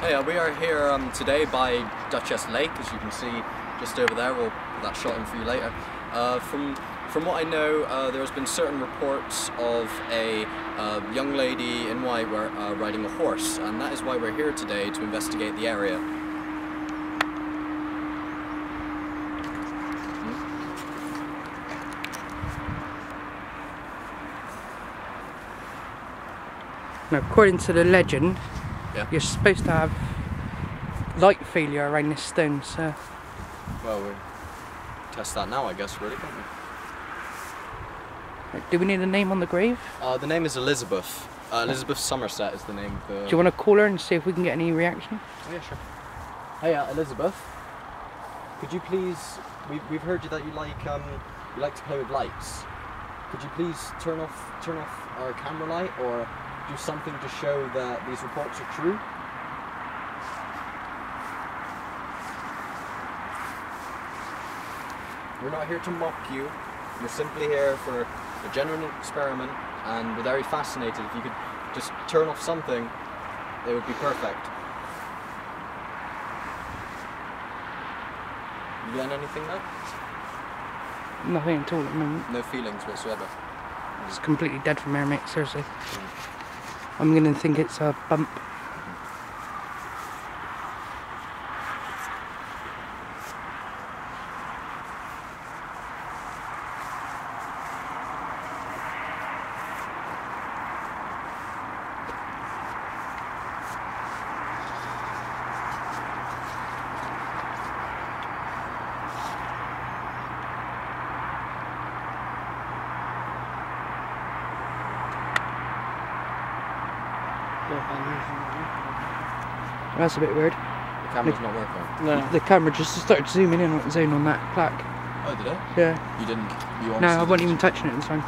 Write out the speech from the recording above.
Hey, uh, we are here um, today by Duchess Lake, as you can see just over there. We'll put that shot in for you later. Uh, from from what I know, uh, there has been certain reports of a uh, young lady in white uh, riding a horse, and that is why we're here today to investigate the area. Now, according to the legend, Yeah. you're supposed to have light failure around this stone, so Well, we'll test that now, I guess, really, can't we? do we need a name on the grave? Uh, the name is Elizabeth. Uh, Elizabeth Somerset is the name of the... Do you want to call her and see if we can get any reaction? Oh, yeah, sure. Hey, uh, Elizabeth. Could you please? We've, we've heard you that you like um you like to play with lights. Could you please turn off turn off our camera light or do something to show that these reports are true? We're not here to mock you. We're simply here for a genuine experiment, and we're very fascinated. If you could just turn off something, it would be perfect. You learn anything now? Nothing at all at the moment. No feelings whatsoever. It's completely dead from here, mate, seriously. Mm. I'm gonna think it's a bump. That's a bit weird. The camera's not working. No. The camera just started zooming in on its own on that plaque. Oh, did it? Yeah. You didn't. You No, I wasn't even touching it this time.